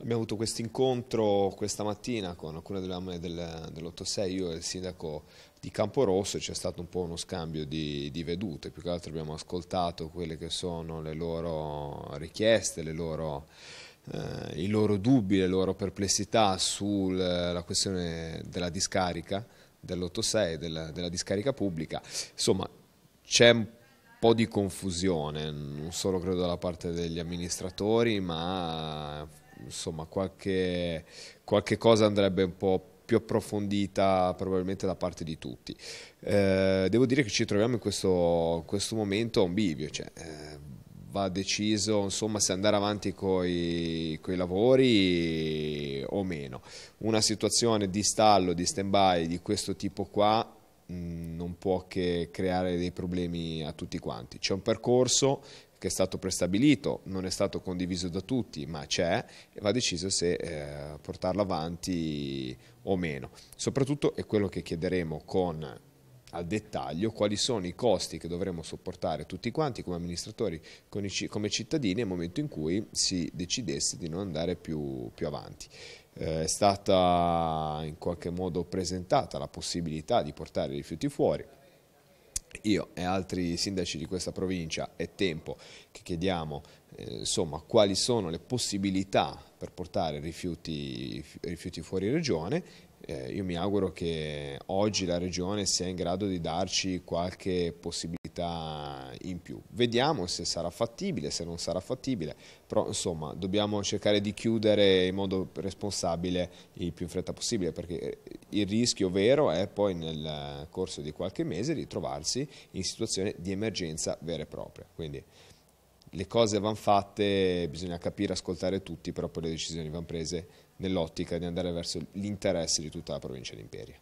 Abbiamo avuto questo incontro questa mattina con alcune delle mamme del, dell'86, io e il sindaco di Camporosso, c'è stato un po' uno scambio di, di, vedute, più che altro abbiamo ascoltato quelle che sono le loro richieste, le loro, eh, i loro dubbi, le loro perplessità sulla questione della discarica dell'86, della, della discarica pubblica. Insomma, c'è un po' di confusione, non solo credo dalla parte degli amministratori, ma insomma qualche, qualche cosa andrebbe un po' più approfondita probabilmente da parte di tutti. Eh, devo dire che ci troviamo in questo, questo momento a un bivio, cioè, eh, va deciso insomma, se andare avanti con i lavori o meno. Una situazione di stallo, di stand-by di questo tipo qua mh, non può che creare dei problemi a tutti quanti. C'è un percorso che è stato prestabilito, non è stato condiviso da tutti, ma c'è e va deciso se eh, portarlo avanti o meno. Soprattutto è quello che chiederemo con al dettaglio quali sono i costi che dovremo sopportare tutti quanti come amministratori, come cittadini nel momento in cui si decidesse di non andare più, più avanti. Eh, è stata in qualche modo presentata la possibilità di portare i rifiuti fuori, io e altri sindaci di questa provincia è tempo che chiediamo eh, insomma, quali sono le possibilità per portare rifiuti, rifiuti fuori regione. Eh, io mi auguro che oggi la Regione sia in grado di darci qualche possibilità in più. Vediamo se sarà fattibile, se non sarà fattibile, però insomma dobbiamo cercare di chiudere in modo responsabile il più in fretta possibile perché il rischio vero è poi nel corso di qualche mese di trovarsi in situazione di emergenza vera e propria. Quindi, le cose vanno fatte, bisogna capire, ascoltare tutti, però poi le decisioni vanno prese nell'ottica di andare verso l'interesse di tutta la provincia di Imperia.